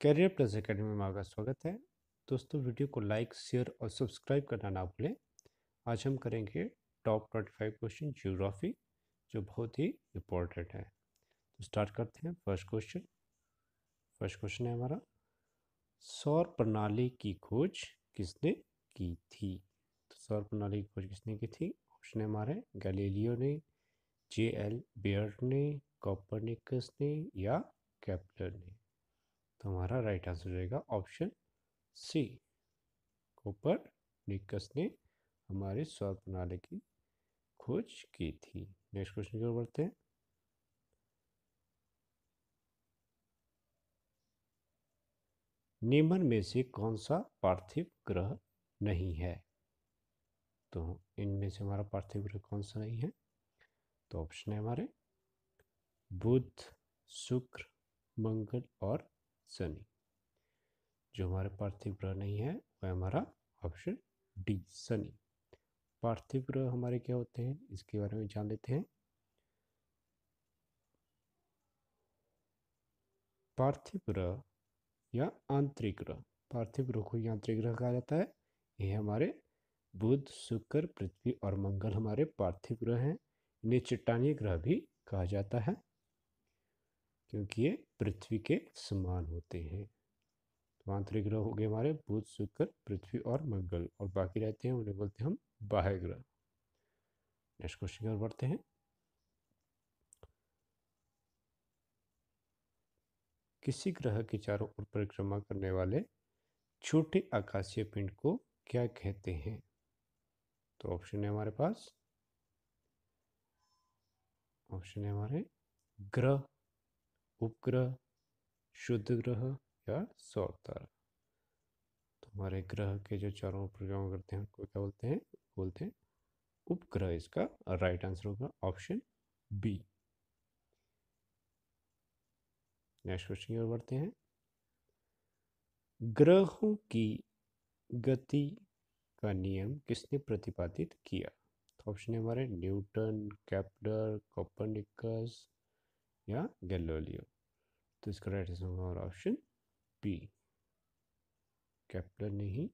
Career plus academy में आपका स्वागत है। दोस्तों, वीडियो को लाइक, शेयर और सब्सक्राइब करना ना भूलें। आज हम करेंगे top twenty five question geography, जो बहुत ही इम्पोर्टेंट है। तो स्टार्ट करते हैं फ़र्स्ट क्वेश्चन। फ़र्स्ट क्वेश्चन है हमारा, सौर प्रणाली की खोज किसने की थी? तो सौर प्रणाली की खोज किसने की थी? ऑप्शन हमारे, गैलीलियो ने, जे एल बेयर ने, कॉपरनिकस ने या कैप्लर ने। तो हमारा राइट आंसर रहेगा ऑप्शन सी कोपर निकस ने हमारे सौर प्रणाली की खोज की थी। नेक्स्ट क्वेश्चन की ओर बढ़ते हैं। निम्न में से कौन सा पार्थिव ग्रह नहीं है? तो इनमें से हमारा पार्थिव ग्रह कौन सा नहीं है? तो ऑप्शन है हमारे बुध, शुक्र, मंगल और शनि जो हमारे पार्थिव ग्रह नहीं है, वह हमारा ऑप्शन डी शनि पार्थिव ग्रह हमारे क्या होते हैं? इसके बारे में जान लेते हैं। पार्थिव ग्रह या आंतरिक ग्रह। पार्थिव ग्रह को आंतरिक ग्रह कहा जाता है। ये हमारे बुध, शुक्र, पृथ्वी और मंगल हमारे पार्थिव ग्रह हैं। इन्हें चट्टानी ग्रह भी कहा जाता है। क्योंकि ये पृथ्वी के समान होते हैं। तो आंतरिक ग्रह हो गए हमारे बुध, शुक्र, पृथ्वी और मंगल और बाकी रहते हैं, उन्हें बोलते हैं हम बाह्य ग्रह। नेक्स्ट क्वेश्चन की ओर बढ़ते हैं। किसी ग्रह के चारों ओर परिक्रमा करने वाले छोटे आकाशीय पिंड को क्या कहते हैं? तो ऑप्शन है हमारे पास, ऑप्शन है हमारे ग्रह। उपग्रह, शुद्ध ग्रह या सौर तारा? तो हमारे ग्रह के जो चारों परिक्रमा करते हैं, उनको क्या बोलते हैं? बोलते हैं उपग्रह। इसका राइट आंसर होगा ऑप्शन बी नेक्स्ट क्वेश्चन की ओर बढ़ते हैं। ग्रहों की गति का नियम किसने प्रतिपादित किया? तो ऑप्शन है हमारे न्यूटन, कैप्लर, कॉपरनिकस या गैलोलियो तो इसका राइट आंसर होगा हमारा ऑप्शन बी कैप्लर ने ही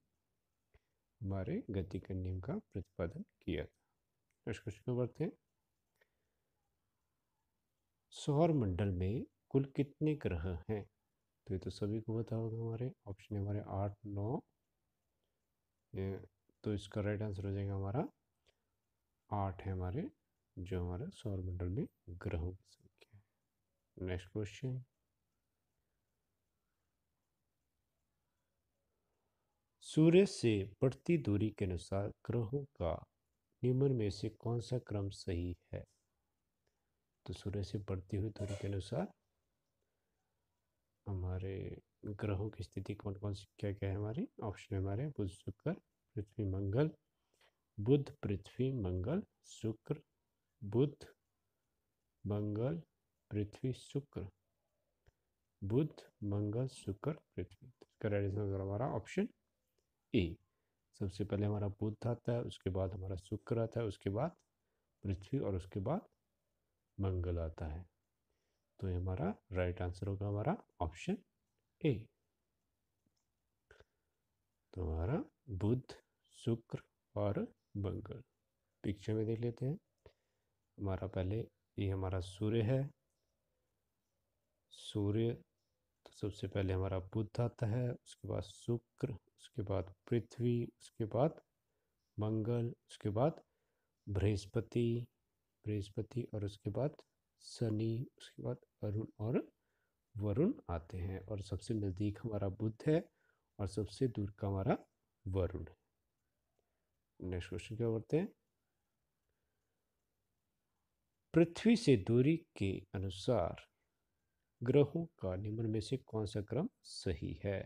हमारे गति के नियम का प्रतिपादन किया था। नेक्स्ट क्वेश्चन को बढ़ते हैं। सौर मंडल में कुल कितने ग्रह हैं? तो ये तो सभी को पता होगा हमारे। ऑप्शन हमारे आठ, नौ। तो इसका राइट आंसर हो जाएगा हमारा आठ है हमारे, जो हमारे सौर मंडल में ग्रहों की नेक्स्ट क्वेश्चन सूर्य से बढ़ती दूरी के अनुसार ग्रहों का निम्न में से कौन सा क्रम सही है? तो सूर्य से बढ़ती हुई दूरी के अनुसार हमारे ग्रहों की स्थिति कौन कौन सी, क्या क्या है हमारी? ऑप्शन हमारे बुध, शुक्र, पृथ्वी, मंगल। बुध, पृथ्वी, मंगल, शुक्र, बुध, मंगल पृथ्वी शुक्र। बुध, मंगल, शुक्र, पृथ्वी। हमारा ऑप्शन ए सबसे पहले हमारा बुध आता है, उसके बाद हमारा शुक्र आता है, उसके बाद पृथ्वी और उसके बाद मंगल आता है। तो ये हमारा राइट आंसर होगा हमारा ऑप्शन ए तो हमारा बुध, शुक्र और मंगल। पिक्चर में देख लेते हैं। हमारा पहले ये हमारा सूर्य है सूर्य तो सबसे पहले हमारा बुध आता है, उसके बाद शुक्र, उसके बाद पृथ्वी, उसके बाद मंगल, उसके बाद बृहस्पति बृहस्पति और उसके बाद शनि, उसके बाद अरुण और वरुण आते हैं। और सबसे नज़दीक हमारा बुध है और सबसे दूर का हमारा वरुण है। नेक्स्ट क्वेश्चन क्या करते हैं? पृथ्वी से दूरी के अनुसार ग्रहों का निम्न में से कौन सा क्रम सही है?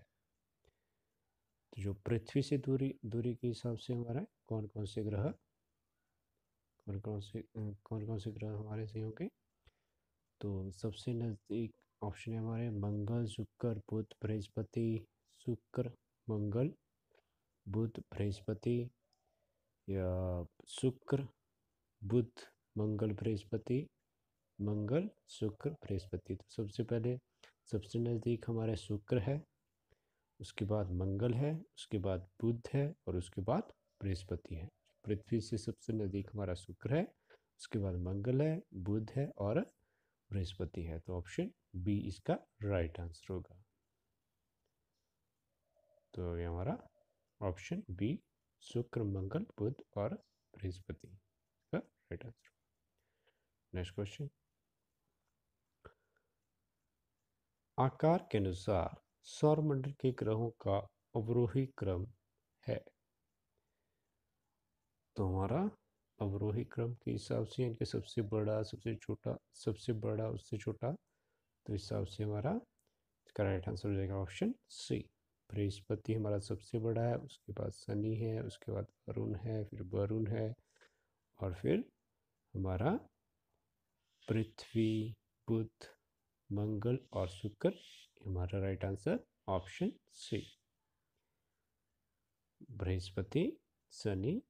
तो जो पृथ्वी से दूरी दूरी के हिसाब से हमारा कौन कौन से ग्रह? कौन कौन से कौन कौन से ग्रह हमारे सही होंगे? तो सबसे नज़दीक ऑप्शन है हमारे मंगल, शुक्र, बुध, बृहस्पति, शुक्र, मंगल, बुध, बृहस्पति, या शुक्र, बुध, मंगल, बृहस्पति मंगल, शुक्र, बृहस्पति। तो सबसे पहले, सबसे नज़दीक हमारे शुक्र है, उसके बाद मंगल है, उसके बाद बुध है और उसके बाद बृहस्पति है। पृथ्वी से सबसे नज़दीक हमारा शुक्र है, उसके बाद मंगल है, बुध है और बृहस्पति है। तो ऑप्शन बी इसका राइट आंसर होगा। तो ये हमारा ऑप्शन बी, शुक्र, मंगल, बुध और बृहस्पति का राइट आंसर नेक्स्ट क्वेश्चन। आकार के अनुसार सौरमंडल के ग्रहों का अवरोही क्रम है। तो हमारा अवरोही क्रम के हिसाब से इनके सबसे बड़ा, सबसे छोटा, सबसे बड़ा, उससे छोटा तो हिसाब से हमारा इसका राइट आंसर हो जाएगा ऑप्शन सी बृहस्पति हमारा सबसे बड़ा है, उसके बाद शनि है, उसके बाद अरुण है, फिर वरुण है और फिर हमारा पृथ्वी, बुध मंगल और शुक्र हमारा राइट आंसर ऑप्शन सी बृहस्पति, शनि,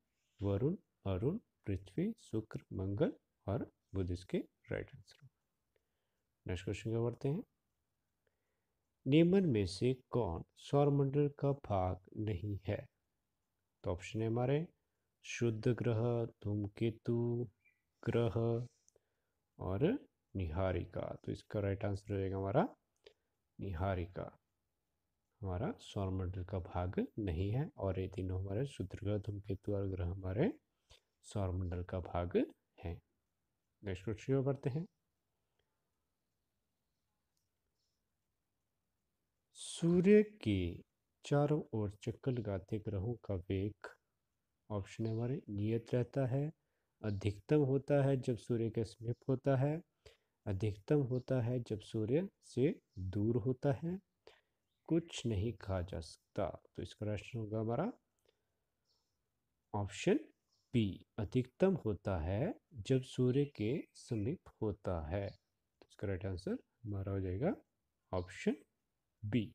वरुण, अरुण, पृथ्वी, शुक्र, मंगल और बुध इसके राइट आंसर नेक्स्ट क्वेश्चन क्या बढ़ते हैं? निम्न में से कौन सौरमंडल का भाग नहीं है? तो ऑप्शन है हमारे शुद्ध ग्रह, धूमकेतु, ग्रह और निहारिका। तो इसका राइट आंसर हो जाएगा हमारा निहारिका। हमारा सौरमंडल का भाग नहीं है और ये तीनों हमारे शुद्ध ग्रह धूमकेतु और ग्रह हमारे सौरमंडल का भाग है। नेक्स्ट क्वेश्चन बढ़ते हैं। सूर्य के चारों ओर चक्कर लगाते ग्रहों का वेग ऑप्शन हमारे नियत रहता है, अधिकतम होता है जब सूर्य के समीप होता है। अधिकतम होता है जब सूर्य से दूर होता है। कुछ नहीं कहा जा सकता। तो इसका राष्ट्र होगा हमारा ऑप्शन बी, अधिकतम होता है जब सूर्य के समीप होता है। तो इसका राइट आंसर हमारा हो जाएगा ऑप्शन बी।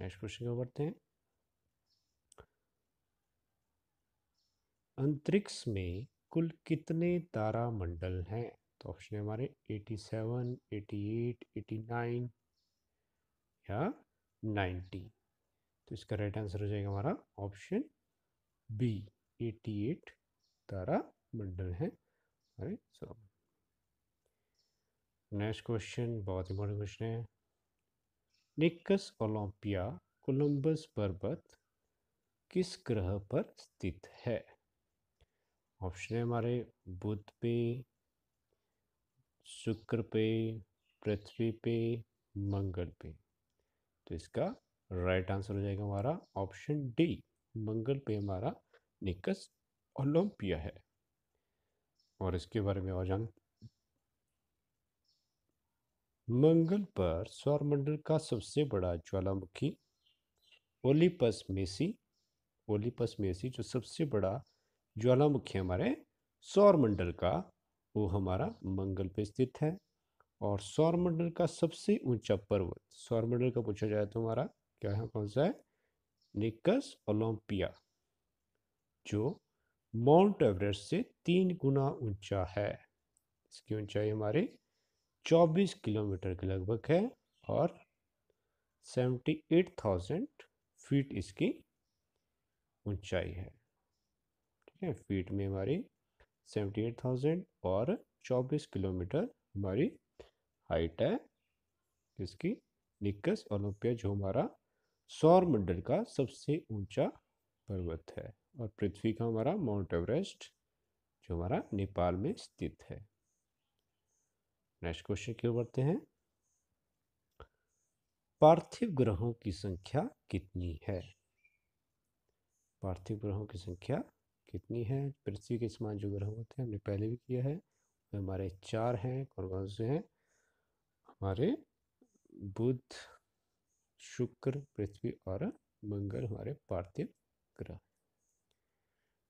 नेक्स्ट क्वेश्चन को बढ़ते हैं। अंतरिक्ष में कुल कितने तारा मंडल हैं? तो ऑप्शन है हमारे 87, 88, 89 या 90 तो इसका राइट आंसर हो जाएगा हमारा ऑप्शन बी 88 तारा मंडल है। नेक्स्ट क्वेश्चन बहुत इंपॉर्टेंट क्वेश्चन है। निकस ओलंपिया कोलंबस पर्वत किस ग्रह पर स्थित है? ऑप्शन है हमारे बुध पे शुक्र पे, पृथ्वी पे, मंगल पे। तो इसका राइट आंसर हो जाएगा हमारा ऑप्शन डी मंगल पे हमारा निकस ओलंपिया है। और इसके बारे में और जान मंगल पर सौरमंडल का सबसे बड़ा ज्वालामुखी ओलिपस मेसी ओलिपस मेसी जो सबसे बड़ा ज्वालामुखी हमारे सौरमंडल का वो हमारा मंगल पे स्थित है। और सौरमंडल का सबसे ऊँचा पर्वत सौरमंडल का पूछा जाए तो हमारा क्या है? कौन सा है? निकस ओलंपिया जो माउंट एवरेस्ट से तीन गुना ऊँचा है। इसकी ऊंचाई हमारी 24 किलोमीटर के लगभग है और 78,000 फीट इसकी ऊंचाई है। ठीक है फीट में हमारी 78,000 और 24 किलोमीटर हमारी हाइट है। इसकी निकस ओलंपिया जो हमारा सौर मंडल का सबसे ऊँचा पर्वत है और पृथ्वी का हमारा माउंट एवरेस्ट जो हमारा नेपाल में स्थित है। नेक्स्ट क्वेश्चन क्यों बढ़ते हैं। पार्थिव ग्रहों की संख्या कितनी है? पार्थिव ग्रहों की संख्या कितनी है? पृथ्वी के समान जो ग्रह होते हैं, हमने पहले भी किया है। हमारे चार हैं कौन कौन से हैं। हमारे बुध, शुक्र, पृथ्वी और मंगल, हमारे पार्थिव ग्रह।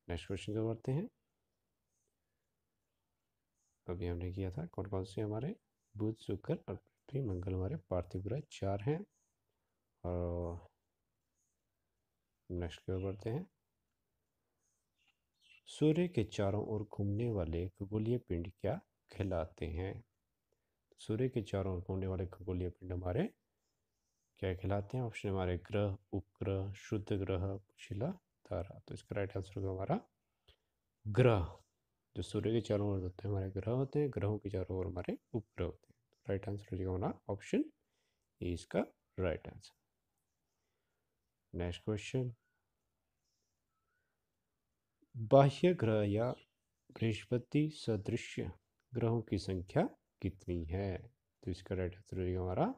नेक्स्ट क्वेश्चन क्या बढ़ते हैं। अभी हमने किया था कौन कौन से हमारे, बुध, शुक्र और पृथ्वी, मंगल हमारे पार्थिव ग्रह चार हैं। और नेक्स्ट की ओर बढ़ते हैं। सूर्य के चारों ओर घूमने वाले खगोलीय पिंड क्या कहलाते हैं? सूर्य के चारों ओर घूमने वाले खगोलीय पिंड हमारे क्या कहलाते हैं? ऑप्शन हमारे ग्रह, उपग्रह, शुद्ध ग्रह, शिला, तारा। तो इसका राइट आंसर होगा हमारा ग्रह। जो सूर्य के चारों ओर होते हैं, हमारे ग्रह होते हैं, ग्रहों के चारों ओर हमारे उपग्रह होते हैं। राइट आंसर हो जाएगा हमारा ऑप्शन ए इसका राइट आंसर नेक्स्ट क्वेश्चन बाह्य ग्रह या बृहस्पति सदृश्य ग्रहों की संख्या कितनी है? तो इसका राइट आंसर जाएगा हमारा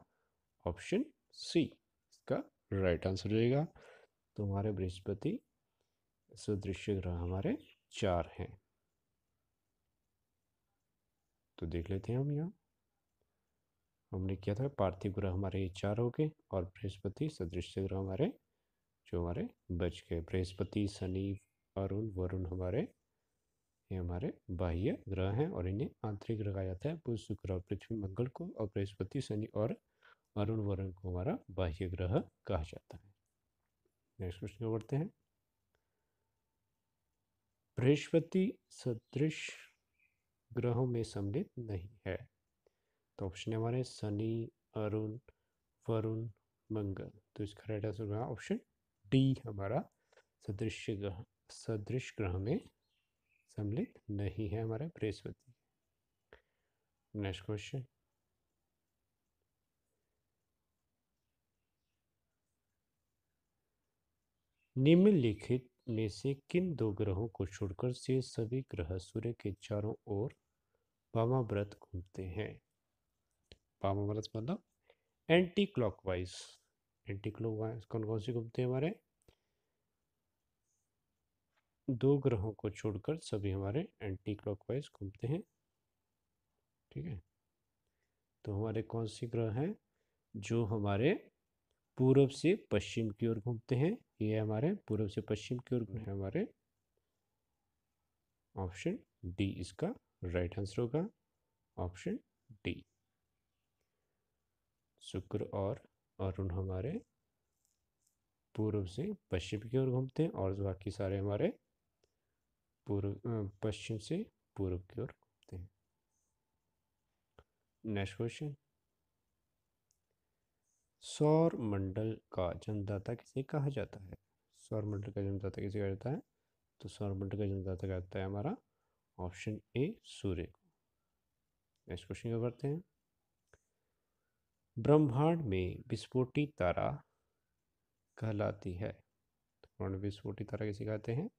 ऑप्शन सी इसका राइट आंसर जाएगा। तो हमारे बृहस्पति सदृश्य ग्रह हमारे चार हैं। तो देख लेते हैं हम यहाँ। हमने किया था पार्थिव ग्रह हमारे ये चार हो गए और बृहस्पति सदृश्य ग्रह हमारे, जो हमारे बच गए। बृहस्पति, शनि अरुण, वरुण हमारे, ये हमारे बाह्य ग्रह हैं और इन्हें आंतरिक कहा जाता है। बुध शुक्र और पृथ्वी, मंगल को और बृहस्पति, शनि और अरुण, वरुण को हमारा बाह्य ग्रह कहा जाता है। नेक्स्ट क्वेश्चन बढ़ते हैं। बृहस्पति सदृश ग्रहों में सम्मिलित नहीं है। तो ऑप्शन हमारे शनि, अरुण, वरुण, मंगल। तो इसका राइट आंसर ऑप्शन डी हमारा सदृश ग्रह। सदृश ग्रह में सम्मिलित नहीं है हमारा बृहस्पति। नेक्स्ट क्वेश्चन निम्नलिखित में से किन दो ग्रहों को छोड़कर से सभी ग्रह सूर्य के चारों ओर वामाव्रत घूमते हैं? वामाव्रत मतलब एंटी क्लॉकवाइज एंटी क्लॉकवाइज कौन कौन से घूमते हैं हमारे? दो ग्रहों को छोड़कर सभी हमारे एंटी क्लॉकवाइज घूमते हैं। ठीक है? तो हमारे कौन से ग्रह हैं? जो हमारे पूर्व से पश्चिम की ओर घूमते हैं। ये हमारे पूर्व से पश्चिम की ओर है हमारे। ऑप्शन डी इसका राइट आंसर होगा। Option D. शुक्र और अरुण हमारे पूर्व से पश्चिम की ओर घूमते हैं और बाकी सारे हमारे पूर्व पश्चिम से पूर्व की ओर घूमते हैं। नेक्स्ट क्वेश्चन सौर मंडल का जन्मदाता किसे कहा जाता है? सौर मंडल का जन्मदाता किसे कहा जाता है? तो सौर मंडल का जन्मदाता कहा जाता है हमारा ऑप्शन ए, सूर्य को। नेक्स्ट क्वेश्चन क्या करते हैं। ब्रह्मांड में विस्फोटी तारा कहलाती है। तो ब्रह्मांड विस्फोटी तारा किसे कहते हैं?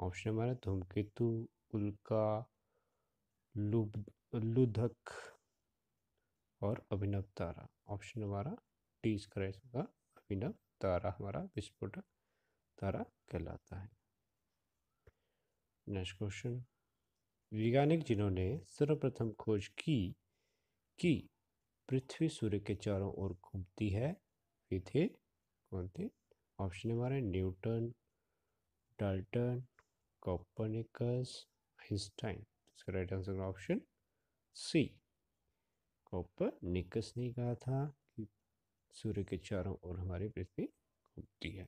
ऑप्शन हमारा धूमकेतु, उल्का लुधक और अभिनव तारा। ऑप्शन हमारा टी इसका होगा अभिनव तारा। हमारा विस्फोटक तारा कहलाता है। Next question. वैज्ञानिक जिन्होंने सर्वप्रथम खोज की कि पृथ्वी सूर्य के चारों ओर घूमती है, वे थे कौन थे? ऑप्शन हमारे न्यूटन, डाल्टन कॉपरनिकस आइंस्टाइन इसका right answer option C Copernicus ने कहा था कि सूर्य के चारों ओर हमारी पृथ्वी घूमती है।